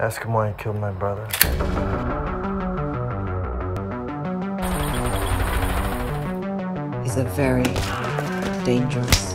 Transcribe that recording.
Ask him why he killed my brother. He's a very dangerous